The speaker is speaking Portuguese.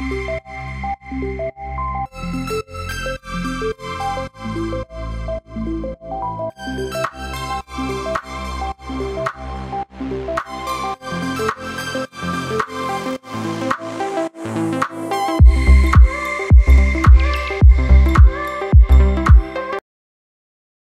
Música